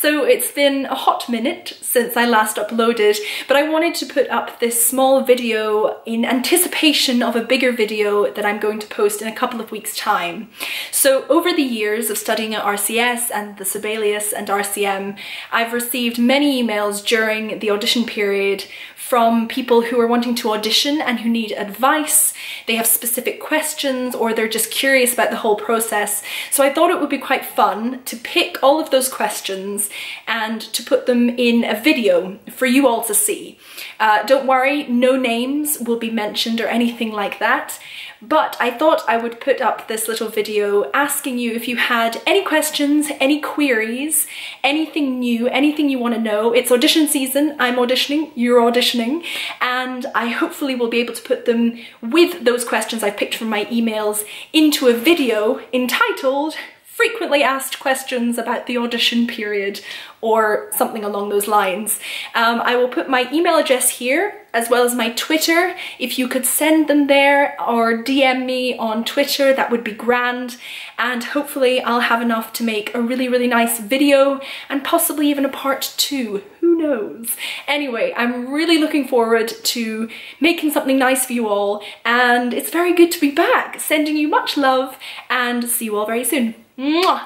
So it's been a hot minute since I last uploaded, but I wanted to put up this small video in anticipation of a bigger video that I'm going to post in a couple of weeks time. So over the years of studying at RCS and the Sibelius and RCM, I've received many emails during the audition period from people who are wanting to audition and who need advice, they have specific questions, or they're just curious about the whole process. So I thought it would be quite fun to pick all of those questions and to put them in a video for you all to see. Uh, don't worry, no names will be mentioned or anything like that. But I thought I would put up this little video asking you if you had any questions, any queries, anything new, anything you want to know. It's audition season, I'm auditioning, you're auditioning, and I hopefully will be able to put them with those questions I've picked from my emails into a video entitled frequently asked questions about the audition period or something along those lines. Um, I will put my email address here as well as my Twitter. If you could send them there or DM me on Twitter, that would be grand. And hopefully I'll have enough to make a really, really nice video and possibly even a part two, who knows? Anyway, I'm really looking forward to making something nice for you all and it's very good to be back. Sending you much love and see you all very soon. Mwah!